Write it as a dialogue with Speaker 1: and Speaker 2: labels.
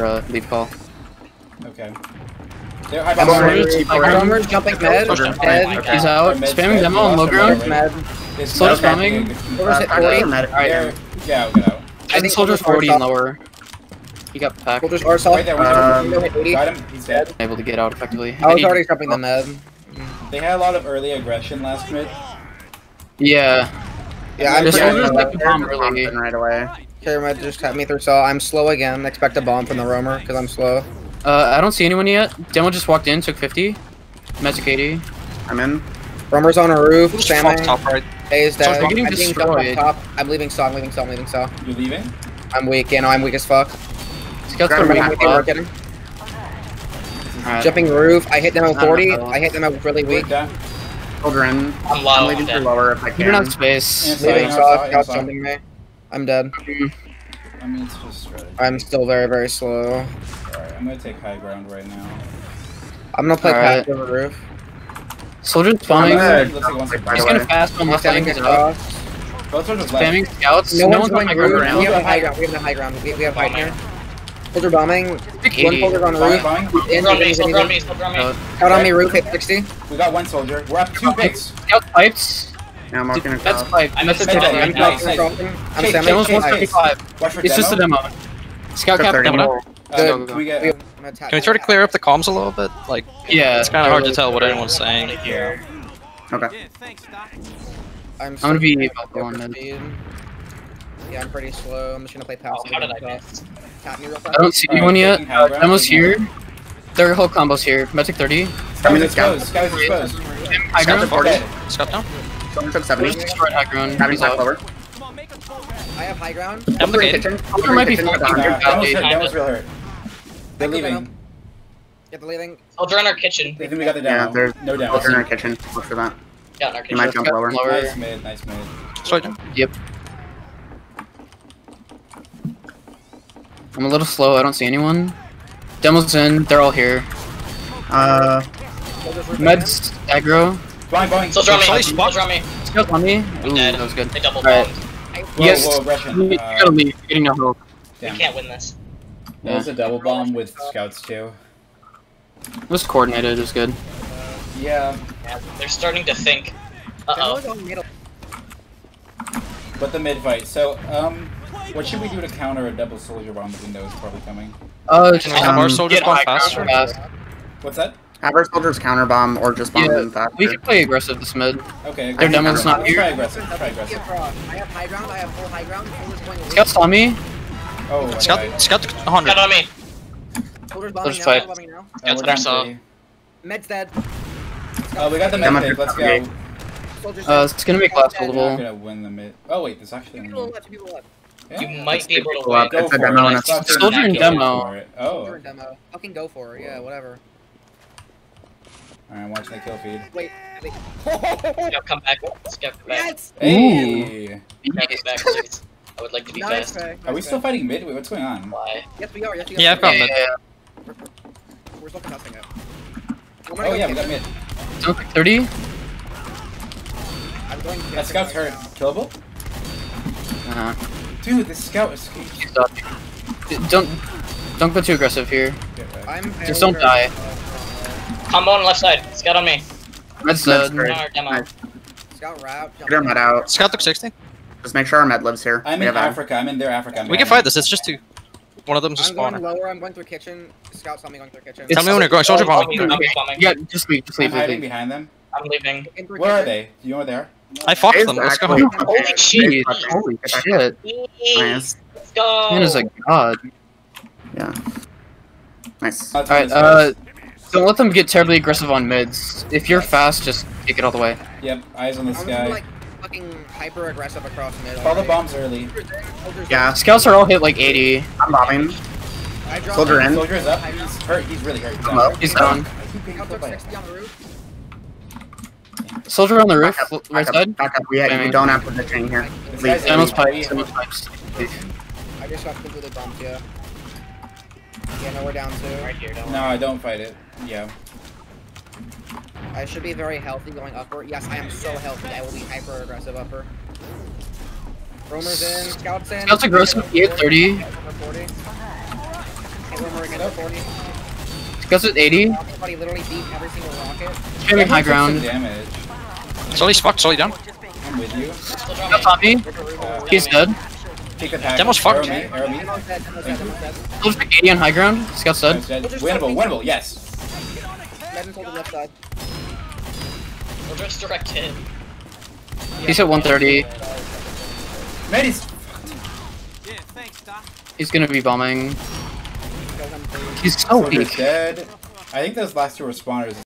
Speaker 1: uh, leave call.
Speaker 2: Okay. They're high
Speaker 3: I'm
Speaker 2: bomb.
Speaker 3: already- Roamer's- jumping mid.
Speaker 1: Soldier.
Speaker 3: Dead.
Speaker 2: Okay.
Speaker 1: He's out. Spamming
Speaker 2: dead.
Speaker 1: demo on low ground.
Speaker 2: med.
Speaker 3: Mad.
Speaker 2: It's
Speaker 1: Soldier's
Speaker 2: not
Speaker 1: coming.
Speaker 2: big.
Speaker 3: Roamer's hit 40.
Speaker 1: Alright,
Speaker 2: They're- Get out, get out.
Speaker 1: I think Soldier's
Speaker 3: Soldier's
Speaker 1: 40 and lower. He got packed.
Speaker 3: Soldiers are soft.
Speaker 2: Right there,
Speaker 4: Um,
Speaker 2: we got him. He's dead.
Speaker 1: Able to get out effectively.
Speaker 3: I was already jumping the med.
Speaker 2: They had a lot of early aggression last mid.
Speaker 1: Yeah.
Speaker 3: Yeah, I'm
Speaker 1: just,
Speaker 3: pretty
Speaker 1: soldiers
Speaker 3: slow.
Speaker 1: like the bomb early.
Speaker 4: right away.
Speaker 3: Pyramid just cut me through saw. I'm slow again. Expect a bomb from the roamer because I'm slow.
Speaker 1: Uh, I don't see anyone yet. Demo just walked in, took 50. Magic 80.
Speaker 4: I'm in.
Speaker 3: Roamer's on a roof.
Speaker 5: Just fuck top right.
Speaker 3: A is dead.
Speaker 1: We're getting
Speaker 3: I'm being jumped top. I'm leaving saw. I'm leaving saw. I'm leaving saw.
Speaker 2: You leaving?
Speaker 3: I'm weak. Yeah, no, I'm weak as fuck.
Speaker 1: Scouts
Speaker 4: Grab
Speaker 1: are
Speaker 4: him
Speaker 1: really
Speaker 3: Weak,
Speaker 1: bad.
Speaker 3: we're getting-
Speaker 1: Alright.
Speaker 3: Jumping roof. I hit them at 40. I hit them at really weak.
Speaker 4: Children.
Speaker 6: I'm
Speaker 4: I'm
Speaker 6: low.
Speaker 4: leaving
Speaker 6: I'm
Speaker 4: through
Speaker 6: dead.
Speaker 4: lower if I
Speaker 1: Keep it on
Speaker 4: can.
Speaker 1: space.
Speaker 2: Yeah,
Speaker 3: Leaving
Speaker 2: Sorry,
Speaker 3: saw.
Speaker 2: sorry,
Speaker 3: Scout's
Speaker 2: sorry.
Speaker 3: jumping me. I'm dead.
Speaker 2: I mean, it's just strategy.
Speaker 3: I'm still very, very slow.
Speaker 2: Alright, I'm gonna take high ground right now.
Speaker 3: I'm gonna play
Speaker 1: Alright.
Speaker 3: passive roof.
Speaker 1: Soldier's
Speaker 4: I'm
Speaker 1: spamming.
Speaker 4: good.
Speaker 2: Looks like one second.
Speaker 4: By
Speaker 1: He's gonna fast from left
Speaker 3: Standing
Speaker 1: lane. He's out.
Speaker 3: across.
Speaker 2: Both soldiers.
Speaker 1: Spamming scouts.
Speaker 3: No,
Speaker 1: No,
Speaker 3: one's
Speaker 1: one's on
Speaker 3: going
Speaker 1: my
Speaker 3: roof.
Speaker 1: ground.
Speaker 3: We have the high ground. We have the high ground. We, we have height here. Soldier bombing. One soldier on
Speaker 2: Bombing,
Speaker 3: roof.
Speaker 2: bombing.
Speaker 3: In,
Speaker 6: Soldier on me, soldier on me, soldier on me.
Speaker 3: Out on me roof hit 60.
Speaker 2: We got one soldier. We're up two picks.
Speaker 1: Scout pipes.
Speaker 4: Yeah, I'm walking
Speaker 1: That's
Speaker 4: across.
Speaker 1: pipe.
Speaker 6: I'm
Speaker 1: That's a
Speaker 6: expecting-
Speaker 1: dead
Speaker 3: I'm
Speaker 1: end.
Speaker 3: crossing,
Speaker 2: nice.
Speaker 3: I'm standing.
Speaker 2: chase,
Speaker 1: Demo's
Speaker 2: chase,
Speaker 3: Nice.
Speaker 2: chase.
Speaker 1: 155. It's just a
Speaker 2: demo.
Speaker 1: demo. Scout
Speaker 4: For
Speaker 1: cap demo.
Speaker 2: Uh,
Speaker 1: Go, go,
Speaker 2: can we get?
Speaker 3: We- I'm gonna tap
Speaker 5: Can we try to clear up the comms a little bit? Like,
Speaker 1: Yeah.
Speaker 5: it's kind of hard to tell what anyone's saying.
Speaker 2: Yeah.
Speaker 4: Okay.
Speaker 3: I'm,
Speaker 1: I'm gonna be
Speaker 3: still-
Speaker 1: about the one then.
Speaker 3: Yeah, I'm pretty slow. I'm just gonna play
Speaker 6: Oh,
Speaker 3: passive.
Speaker 6: how did I miss?
Speaker 3: Tap me real
Speaker 1: I don't see anyone yet.
Speaker 2: taking high
Speaker 1: Uh,
Speaker 2: ground,
Speaker 1: Demo's
Speaker 2: taking
Speaker 1: here. Their whole combo's here. Magic 30.
Speaker 2: Scout is
Speaker 4: Scout.
Speaker 2: exposed. Scout is exposed.
Speaker 1: High
Speaker 5: Scout
Speaker 1: ground.
Speaker 5: to 40.
Speaker 2: Dead.
Speaker 5: Scout down.
Speaker 4: Soldier took 70.
Speaker 1: Destroyed high ground.
Speaker 4: Having
Speaker 1: He's
Speaker 4: back
Speaker 1: out.
Speaker 4: lower.
Speaker 3: I have high ground.
Speaker 5: I'm the gate.
Speaker 4: Kitchen.
Speaker 1: Soldier might be
Speaker 4: Kitchen with
Speaker 1: fucking
Speaker 4: a
Speaker 2: Uh,
Speaker 4: hundred.
Speaker 2: hurt.
Speaker 6: Kinda.
Speaker 2: Real hurt. They're
Speaker 3: Thank you,
Speaker 2: leaving.
Speaker 3: Get the leaving.
Speaker 6: Soldier in our kitchen.
Speaker 2: They think we got the
Speaker 4: Yeah,
Speaker 2: demo.
Speaker 4: there's
Speaker 2: no demo.
Speaker 4: Soldier in our kitchen. Look for that.
Speaker 6: Yeah, in our
Speaker 4: He
Speaker 6: kitchen.
Speaker 4: might jump lower.
Speaker 1: Lower.
Speaker 2: Nice mid. Nice mid.
Speaker 5: Sorry.
Speaker 1: Yep. I'm a little slow. I don't see anyone. Demo's in. They're all here.
Speaker 4: Uh,
Speaker 3: Soldiers
Speaker 1: Meds aggro.
Speaker 2: Blind, blind.
Speaker 6: Soldier on me,
Speaker 5: Soldier spot.
Speaker 6: soldier on me.
Speaker 1: Scout on me. Ooh,
Speaker 6: Dead.
Speaker 1: that was good.
Speaker 6: They double
Speaker 1: Alright.
Speaker 6: bombed.
Speaker 2: Whoa,
Speaker 1: Yes.
Speaker 2: whoa,
Speaker 1: You
Speaker 2: Russian.
Speaker 1: you
Speaker 2: Uh,
Speaker 1: gotta leave. You're getting no help.
Speaker 6: We can't win this.
Speaker 2: That was a double bomb with scouts too.
Speaker 1: It was coordinated. It was good.
Speaker 2: Yeah,
Speaker 6: Yeah, they're starting to think. Uh oh.
Speaker 3: Demo's on middle.
Speaker 2: but the mid fight. So, um, what should we do to counter a double soldier bomb that we know is probably coming?
Speaker 1: Uh,
Speaker 5: Can we have our
Speaker 4: Um,
Speaker 5: soldiers
Speaker 1: get
Speaker 5: spawn
Speaker 1: high ground
Speaker 5: faster?
Speaker 2: What's that?
Speaker 4: Have our soldiers counter bomb or just bomb
Speaker 1: Yeah,
Speaker 4: them faster.
Speaker 1: We can play aggressive this mid.
Speaker 2: Okay.
Speaker 1: Their demo's not here.
Speaker 2: Try aggressive. Try aggressive.
Speaker 3: I have high ground. I have full high ground. Soldiers
Speaker 1: Scouts on me.
Speaker 2: Oh, okay.
Speaker 5: Scout, scout to 100.
Speaker 6: Got on me.
Speaker 3: Soldiers bombing
Speaker 1: Let's
Speaker 3: now.
Speaker 1: fight.
Speaker 3: Bombing now.
Speaker 6: That's
Speaker 2: we're
Speaker 6: what I
Speaker 2: down
Speaker 6: saw.
Speaker 3: Med's dead.
Speaker 2: Uh, we got the
Speaker 4: Demo
Speaker 2: mid pick. Let's go.
Speaker 3: Soldiers
Speaker 1: Uh,
Speaker 3: dead.
Speaker 1: it's gonna make last
Speaker 2: We're not
Speaker 1: holdable.
Speaker 2: gonna win the mid. Oh wait, there's actually.
Speaker 3: Two people left. People left.
Speaker 2: Yeah.
Speaker 6: You might be able to
Speaker 4: people up.
Speaker 6: win.
Speaker 2: Go
Speaker 4: It's a demo
Speaker 2: it.
Speaker 4: and
Speaker 2: Let's
Speaker 4: it's-
Speaker 2: go for
Speaker 1: Soldier
Speaker 2: it.
Speaker 1: and demo.
Speaker 2: for it. Oh.
Speaker 3: Soldier demo. Fucking go for it. Yeah, whatever.
Speaker 2: Alright, I'm watching the kill feed.
Speaker 3: Wait. Wait.
Speaker 6: Scout, come back. Scout, come back.
Speaker 3: Yes.
Speaker 2: Hey!
Speaker 6: Scout, come back, please. I would like to be
Speaker 3: Nice
Speaker 6: fast.
Speaker 3: play.
Speaker 2: Are we still
Speaker 3: play.
Speaker 2: fighting mid? Wait, what's going on?
Speaker 6: Why?
Speaker 3: Yes, we are. Yes, we are.
Speaker 5: Yeah, I've got mid.
Speaker 1: yeah,
Speaker 3: We're still contesting it.
Speaker 2: Oh
Speaker 3: go
Speaker 2: yeah, we got mid.
Speaker 1: yeah. 30.
Speaker 3: I'm going
Speaker 2: That
Speaker 3: kitchen
Speaker 2: scout's
Speaker 3: right
Speaker 2: hurt. Killable?
Speaker 1: Uh-huh.
Speaker 2: Dude, this scout is.
Speaker 1: He's Don't don't go too aggressive here.
Speaker 2: Get right.
Speaker 3: I'm
Speaker 1: Just don't
Speaker 3: very
Speaker 1: die.
Speaker 3: Slow.
Speaker 6: Combo on left side. Scout on me.
Speaker 1: That's
Speaker 4: That's great.
Speaker 6: On our demo.
Speaker 4: Nice.
Speaker 3: Scout route.
Speaker 4: Get our med out.
Speaker 5: Scout took 60.
Speaker 4: Just make sure our med lives here.
Speaker 2: I'm
Speaker 4: we
Speaker 2: in
Speaker 4: have
Speaker 2: Africa. I'm in their Africa. I'm
Speaker 5: We can fight this. It's just two. One of them's a
Speaker 3: I'm going
Speaker 5: spawner.
Speaker 3: lower. I'm going through kitchen. Scout saw me going through kitchen.
Speaker 1: It's-
Speaker 5: Tell me when you're going. Soldier bombing.
Speaker 1: Yeah. Just leave. Just
Speaker 2: I'm
Speaker 1: leave. leave,
Speaker 2: hiding
Speaker 1: leave.
Speaker 2: behind them.
Speaker 6: I'm leaving.
Speaker 2: Where are they? Do you know where they are?
Speaker 5: I fucked
Speaker 4: Is
Speaker 5: them. Let's go.
Speaker 4: actually-
Speaker 6: Holy shit.
Speaker 1: Holy shit.
Speaker 4: Nice.
Speaker 6: Let's go.
Speaker 1: Man is a god.
Speaker 4: Yeah. Nice.
Speaker 1: Alright, uh, don't let them get terribly aggressive on mids. If you're fast, just take it all the way.
Speaker 2: Yep, eyes on this
Speaker 3: I'm just
Speaker 2: guy.
Speaker 3: like fucking hyper aggressive across mid.
Speaker 2: Follow the bombs early.
Speaker 3: Soldiers there, soldiers
Speaker 4: Yeah.
Speaker 1: Scouts are all hit like 80.
Speaker 4: I'm bombing.
Speaker 3: there. I dropped
Speaker 4: Soldier in.
Speaker 2: Soldier is up. He's hurt. He's really hurt. He's
Speaker 4: Hello?
Speaker 2: down.
Speaker 1: He's down.
Speaker 2: I keep being
Speaker 3: Scout
Speaker 2: killed
Speaker 3: took
Speaker 2: by it.
Speaker 3: 60 on the roof.
Speaker 1: Soldier on the roof,
Speaker 4: Back up,
Speaker 1: right
Speaker 4: back
Speaker 1: side.
Speaker 4: up, back up. We, we don't have positioning here.
Speaker 2: This
Speaker 4: Leave.
Speaker 2: guy's
Speaker 1: Demo's
Speaker 2: elite.
Speaker 1: pipes. Demo's pipes.
Speaker 3: I just got completely bumped, yeah. Yeah, no, we're down two.
Speaker 6: Right here, don't
Speaker 2: No, I don't fight it. Yeah.
Speaker 3: I should be very healthy going upper. Yes, I am so healthy. I will be hyper aggressive upper. Roamer's in, Scout's in.
Speaker 1: Scouts aggressive, he hit 30.
Speaker 3: Over 40. against 40.
Speaker 1: Gus at 80.
Speaker 3: Everybody literally beat every single rocket.
Speaker 1: Spamming high
Speaker 2: Took some
Speaker 1: ground.
Speaker 2: damage.
Speaker 5: Sully's fucked, Sully down.
Speaker 2: I'm with you.
Speaker 6: Still
Speaker 1: on me.
Speaker 2: Uh,
Speaker 1: He's dead.
Speaker 2: Take attack.
Speaker 5: Demo's fucked.
Speaker 2: Arrow me, arrow me.
Speaker 3: Demo's dead, Demo's dead, Demo's dead.
Speaker 1: Silver's 80 on high ground. Scout's dead.
Speaker 2: Demo's dead. Winnable, winnable, yes.
Speaker 3: Medin's holding left side.
Speaker 6: Mildred's direct hit.
Speaker 1: He's at 130.
Speaker 2: Medi's.
Speaker 1: He's gonna be bombing.
Speaker 3: Goes on.
Speaker 1: He's so weak.
Speaker 2: dead. I think those last two were spawners.